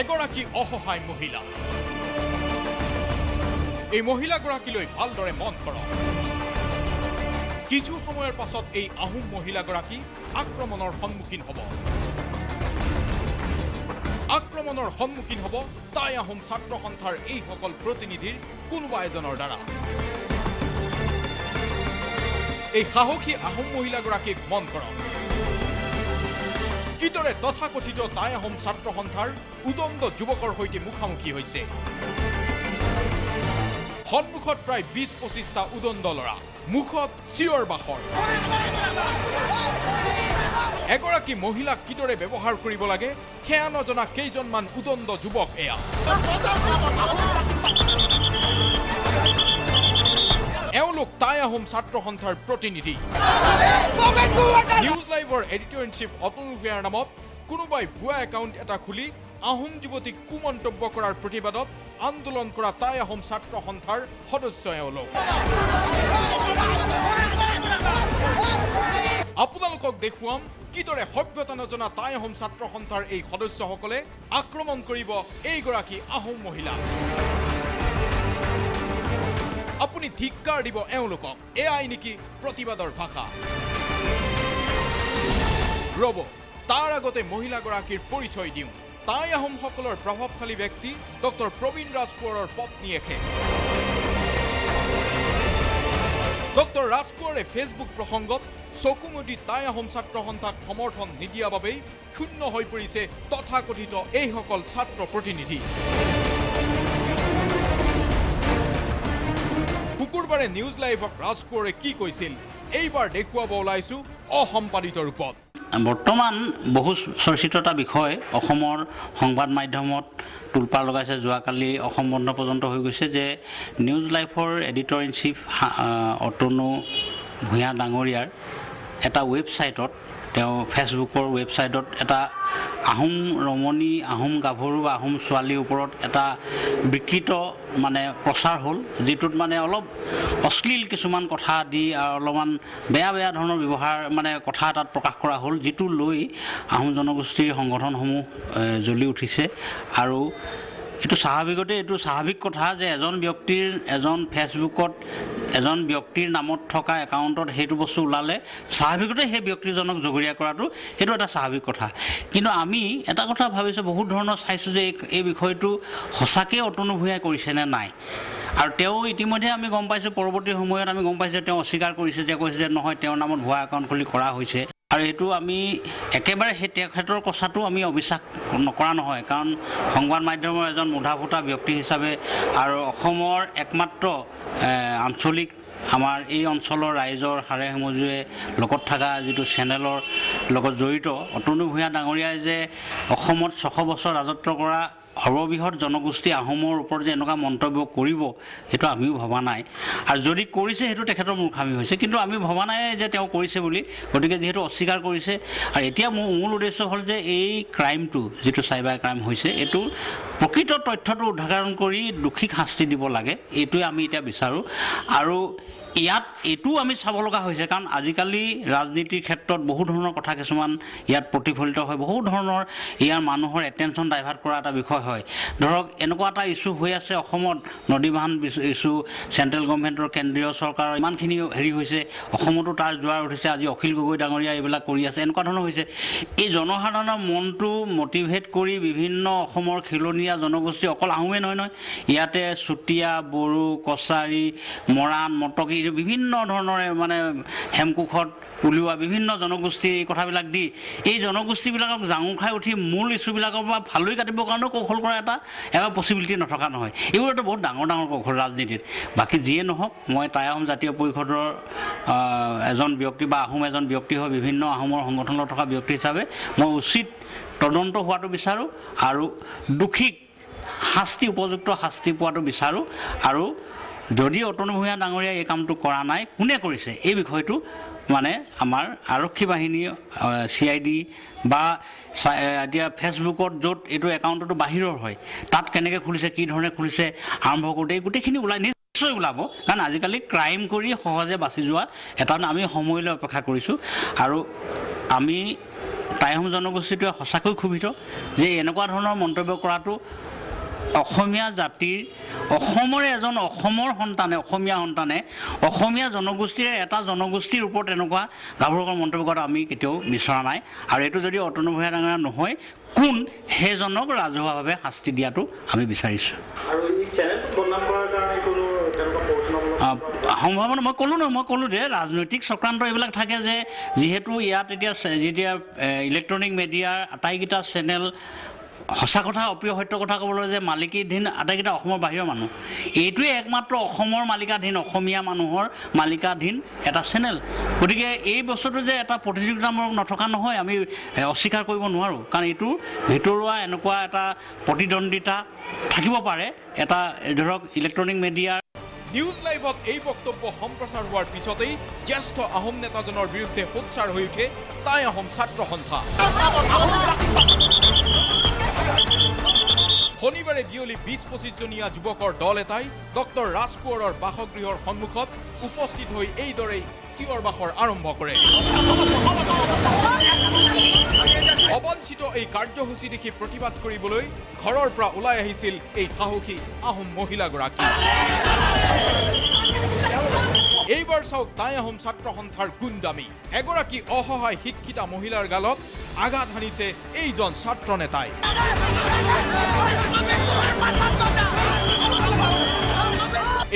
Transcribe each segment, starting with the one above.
এগৰাকী অসহায় মহিলা। এই মহিলাগৰাকীলৈ ভালদৰে মন কৰক। কিছু সময়ৰ পাছত এই আহোম মহিলাগৰাকী আক্ৰমণৰ সন্মুখীন হ'ব। আক্ৰমণৰ সন্মুখীন হ'ব টাই আহোম ছাত্ৰ সন্থাৰ এইসকল প্ৰতিনিধিৰ কোনোবা এজনৰ দ্বাৰা। এই সাহসী আহোম মহিলাগৰাকীক মন কৰক। কিদৰে তথাকথিত টাই আহোম ছাত্ৰ সন্থাৰ উদণ্ড যুৱকৰ সৈতে মুখামুখি হৈছে। সন্মুখত প্ৰায় বিছ পঁচিছটা উদণ্ড ল'ৰা। মুখত চিঞৰ বাখৰ। এগৰাকী মহিলাক কিদৰে ব্যৱহাৰ কৰিব লাগে সেয়া নজনা কেইজনমান উদণ্ড যুৱক এয়া। এওঁলোক টাই আহোম ছাত্ৰ সন্থাৰ প্ৰতিনিধি। নিউজ লাইভৰ এডিটৰ ইন চিফ অতনু ভূঞাৰ নামত কোনোবাই ভুৱা একাউণ্ট এটা খুলি আহোম যুৱতীক কুমন্তব্য কৰাৰ প্ৰতিবাদত আন্দোলন কৰা টাই আহোম ছাত্ৰ সন্থাৰ সদস্য এওঁলোক। আপোনালোকক দেখুৱাম কিদৰে সভ্যতা নজনা টাই আহোম ছাত্ৰ সন্থাৰ এই সদস্যসকলে আক্ৰমণ কৰিব এইগৰাকী আহোম মহিলা। আপুনি ধিক্কাৰ দিব এওঁলোকক। এয়াই নেকি প্ৰতিবাদৰ ভাষা? ৰ'ব তাৰ আগতে মহিলাগৰাকীৰ পৰিচয় দিওঁ। টাই আহোমসকলৰ প্ৰভাৱশালী ব্যক্তি ডক্টৰ প্ৰবীণ ৰাজকোঁৱৰৰ পত্নীয়েকে ডক্টৰ ৰাজকোঁৱৰে ফেচবুক প্ৰসংগত চকু মুদি টাই আহোম ছাত্ৰ সন্থাক সমৰ্থন নিদিয়া বাবেই শূন্য হৈ পৰিছে তথাকথিত এইসকল ছাত্ৰ প্ৰতিনিধি। শুকুৰবাৰে নিউজ লাইভক ৰাজকোঁৱৰে কি কৈছিল? এইবাৰ দেখুৱাব ওলাইছো অসম্পাদিত ৰূপত। বৰ্তমান বহু চৰ্চিত এটা বিষয় অসমৰ সংবাদ মাধ্যমত তোলপাৰ লগাইছে। যোৱাকালি অসম বন্ধ পৰ্যন্ত হৈ গৈছে যে নিউজ লাইফৰ editor in chief Atanu Bhuyan ডাঙৰীয়াৰ এটা ৱেবছাইটত তেওঁ ফেচবুকৰ ৱেবছাইটত এটা আহোম ৰমণী আহোম গাভৰু বা আহোম ছোৱালীৰ ওপৰত এটা বিকৃত মানে প্ৰচাৰ হ'ল যিটোত মানে অলপ অশ্লীল কিছুমান কথা দি অলপমান বেয়া বেয়া ধৰণৰ ব্যৱহাৰ মানে কথা তাত প্ৰকাশ কৰা হ'ল যিটো লৈ আহোম জনগোষ্ঠীৰ সংগঠনসমূহ জ্বলি উঠিছে। আৰু এইটো স্বাভাৱিকতে এইটো স্বাভাৱিক কথা যে এজন ব্যক্তিৰ এজন ফেচবুকত এজন ব্যক্তিৰ নামত থকা একাউণ্টত সেইটো বস্তু ওলালে স্বাভাৱিকতে সেই ব্যক্তিজনক জগৰীয়া কৰাটো সেইটো এটা স্বাভাৱিক কথা। কিন্তু আমি এটা কথা ভাবিছোঁ বহুত ধৰণৰ চাইছোঁ যে এই বিষয়টো সঁচাকৈ অতনু ভূঞাই কৰিছে নে নাই। আৰু তেওঁ ইতিমধ্যে আমি গম পাইছোঁ পৰৱৰ্তী সময়ত আমি গম পাইছোঁ তেওঁ অস্বীকাৰ কৰিছে যে কৈছে যে নহয় তেওঁৰ নামত ভুৱা একাউণ্ট খুলি কৰা হৈছে। আৰু এইটো আমি একেবাৰে সেই তেখেতৰ কথাটো আমি অবিশ্বাস নকৰা নহয় কাৰণ সংবাদ মাধ্যমৰ এজন মুধা ফুটা ব্যক্তি হিচাপে আৰু অসমৰ একমাত্ৰ আঞ্চলিক আমাৰ এই অঞ্চলৰ ৰাইজৰ হাৰে সমজুৱে লগত থকা যিটো চেনেলৰ লগত জড়িত অতনু ভূঞা ডাঙৰীয়াই যে অসমত ছশ বছৰ ৰাজত্ব কৰা সৰ্ববৃহৎ জনগোষ্ঠী আহোমৰ ওপৰত যে এনেকুৱা মন্তব্য কৰিব সেইটো আমিও ভবা নাই। আৰু যদি কৰিছে সেইটো তেখেতৰ মূৰ্খামি হৈছে। কিন্তু আমি ভবা নাই যে তেওঁ কৰিছে বুলি গতিকে যিহেতু অস্বীকাৰ কৰিছে। আৰু এতিয়া মোৰ মূল উদ্দেশ্য হ'ল যে এই ক্ৰাইমটো যিটো চাইবাৰ ক্ৰাইম হৈছে এইটো প্ৰকৃত তথ্যটো উদ্ঘাটন কৰি দোষীক শাস্তি দিব লাগে এইটোৱে আমি এতিয়া বিচাৰোঁ। আৰু ইয়াত এইটোও আমি চাব লগা হৈছে কাৰণ আজিকালি ৰাজনীতিৰ ক্ষেত্ৰত বহু ধৰণৰ কথা কিছুমান ইয়াত প্ৰতিফলিত হয়। বহু ধৰণৰ ইয়াৰ মানুহৰ এটেনশ্যন ডাইভাৰ্ট কৰা এটা বিষয় হয়। ধৰক এনেকুৱা এটা ইছ্যু হৈ আছে অসমত নদী বান্ধ ইছ্যু চেণ্ট্ৰেল গভৰ্ণমেণ্টৰ কেন্দ্ৰীয় চৰকাৰৰ ইমানখিনি হেৰি হৈছে অসমতো তাৰ জোৱাৰ উঠিছে আজি অখিল গগৈ ডাঙৰীয়া এইবিলাক কৰি আছে এনেকুৱা ধৰণৰ হৈছে। এই জনসাধাৰণৰ মনটো মটিভেট কৰি বিভিন্ন অসমৰ খিলনীয়া জনগোষ্ঠী অকল আহোমে নহয় নহয়। ইয়াতে চুতীয়া বড়ো কছাৰী মৰাণ মটকী বিভিন্ন ধৰণৰে মানে হেমকোষত উলিওৱা বিভিন্ন জনগোষ্ঠীৰ এই কথাবিলাক দি এই জনগোষ্ঠীবিলাকক জাঙুৰ খাই উঠি মূল ইছ্যুবিলাকৰ পৰা ফালৰি কাটিবৰ কাৰণেও কৌশল কৰা এটা এবাৰ পচিবিলিটি নথকা নহয়। এইবোৰ এটা বহুত ডাঙৰ ডাঙৰ কৌশল ৰাজনীতিত। বাকী যিয়ে নহওক মই টাই আহোম জাতীয় পৰিষদৰ এজন ব্যক্তি বা আহোম এজন ব্যক্তি হৈ বিভিন্ন আহোমৰ সংগঠনত থকা ব্যক্তি হিচাপে মই উচিত তদন্ত হোৱাটো বিচাৰোঁ আৰু দোষীক শাস্তি উপযুক্ত শাস্তি পোৱাটো বিচাৰোঁ আৰু যদি অতনু ভূঞা ডাঙৰীয়াই এই কামটো কৰা নাই কোনে কৰিছে? এই বিষয়টো মানে আমাৰ আৰক্ষী বাহিনী চি আই ডি বা এতিয়া ফেচবুকত য'ত এইটো একাউণ্টটো বাহিৰৰ হয় তাত কেনেকৈ খুলিছে কি ধৰণে খুলিছে আৰম্ভ কৰোঁতে এই গোটেইখিনি ওলাই নিশ্চয় ওলাব। কাৰণ আজিকালি ক্ৰাইম কৰি সহজে বাচি যোৱা এটা আমি সময়লৈ অপেক্ষা কৰিছোঁ। আৰু আমি টাই আহোম জনগোষ্ঠীটোৱে সঁচাকৈ ক্ষোভিত যে এনেকুৱা ধৰণৰ মন্তব্য কৰাটো অসমীয়া জাতিৰ অসমৰে এজন অসমৰ সন্তানে অসমীয়া সন্তানে অসমীয়া জনগোষ্ঠীৰে এটা জনগোষ্ঠীৰ ওপৰত এনেকুৱা গাভৰুকৰ মন্তব্য কৰাটো আমি কেতিয়াও বিচৰা নাই। আৰু এইটো যদি অতনু ভূঞা ডাঙৰীয়া নহয় কোন সেইজনক ৰাজহুৱাভাৱে শাস্তি দিয়াটো আমি বিচাৰিছোঁ। আৰু এই চেনেলটো বদনাম কৰাৰ কাৰণে কোনো সম্ভাৱনা মই ক'লোঁ নহয় মই ক'লোঁ যে ৰাজনৈতিক চক্ৰান্ত এইবিলাক থাকে যে যিহেতু ইয়াত এতিয়া যেতিয়া ইলেক্ট্ৰনিক মিডিয়াৰ আটাইকেইটা চেনেল সঁচা কথা অপ্ৰিয় সত্য কথা ক'বলৈ যে মালিকাধীন আটাইকেইটা অসমৰ বাহিৰৰ মানুহ। এইটোৱে একমাত্ৰ অসমৰ মালিকাধীন অসমীয়া মানুহৰ মালিকাধীন এটা চেনেল। গতিকে এই বস্তুটো যে এটা প্ৰতিযোগিতামূলক নথকা নহয় আমি অস্বীকাৰ কৰিব নোৱাৰোঁ। কাৰণ এইটো ভিতৰুৱা এনেকুৱা এটা প্ৰতিদ্বন্দ্বিতা থাকিব পাৰে। এটা ধৰক ইলেক্ট্ৰনিক মিডিয়াৰ নিউজ লাইভত এই বক্তব্য সম্প্ৰচাৰ হোৱাৰ পিছতেই জ্যেষ্ঠ আহোম নেতাজনৰ বিৰুদ্ধে সোচ্চাৰ হৈ উঠে টাই আহোম ছাত্ৰ সন্থা। শনিবাৰে বিয়লি বিছ পঁচিছজনীয়া যুৱকৰ দল এটাই ডক্টৰ ৰাজ কোঁৱৰৰ বাসগৃহৰ সন্মুখত উপস্থিত হৈ এইদৰেই চিঞৰ বাখৰ আৰম্ভ কৰে। এই কাৰ্যসূচী দেখি প্ৰতিবাদ কৰিবলৈ ঘৰৰ পৰা ওলাই আহিছিল এই সাহসী আহোম মহিলাগৰাকী। এইবাৰ চাওক টাই আহোম ছাত্ৰ সন্থাৰ গুণ্ডামী। এগৰাকী অসহায় শিক্ষিতা মহিলাৰ গালত আঘাত সানিছে এইজন ছাত্ৰ নেতাই।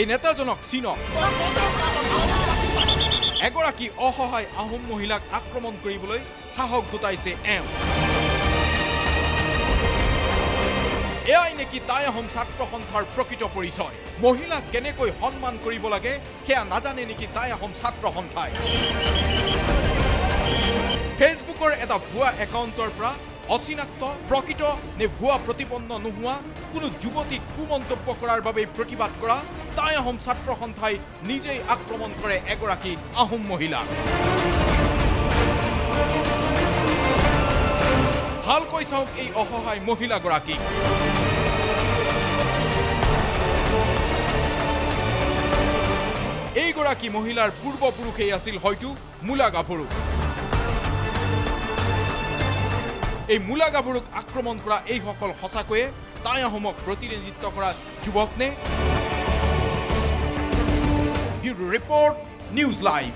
এই নেতাজনক চিনক। এগৰাকী অসহায় আহোম মহিলাক আক্ৰমণ কৰিবলৈ সাহস গোটাইছে এওঁ। এয়াই নেকি টাই আহোম ছাত্ৰ সন্থাৰ প্ৰকৃত পৰিচয়? মহিলাক কেনেকৈ সন্মান কৰিব লাগে সেয়া নাজানে নেকি টাই আহোম ছাত্ৰ সন্থাই ফেচবুকৰ এটা ভুৱা একাউণ্টৰ পৰা অচিনাক্ত প্ৰকৃত নে ভুৱা প্ৰতিপন্ন নোহোৱা কোনো যুৱতীক কুমন্তব্য কৰাৰ বাবেই প্ৰতিবাদ কৰা টাই আহোম ছাত্ৰ সন্থাই নিজেই আক্ৰমণ কৰে এগৰাকী আহোম মহিলাক ভালকৈ চাওক এই অসহায় মহিলাগৰাকীক। এইগৰাকী মহিলাৰ পূৰ্বপুৰুষেই আছিল হয়তো মূলা গাভৰু এই মূলা গাভৰুক আক্ৰমণ কৰা এইসকল সঁচাকৈয়ে টাই আহোমক প্ৰতিনিধিত্ব কৰা যুৱক নে ৰিপৰ্ট নিউজ লাইভ।